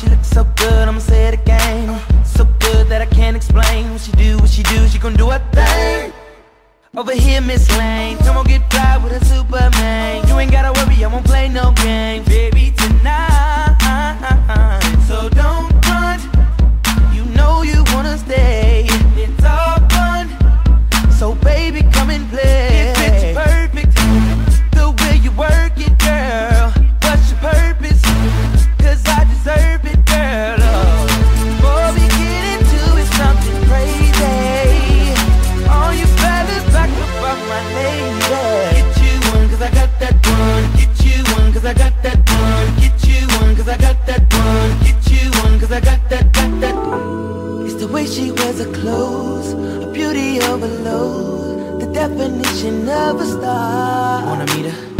She looks so good, I'ma say it again. So good that I can't explain. What she do, what she do, she gon' do her thing. Over here, Miss Lane. Come on, get fly with a Superman. You ain't gotta worry, I won't play no game The way she wears her clothes, a beauty overload, the definition of a star. Wanna meet her?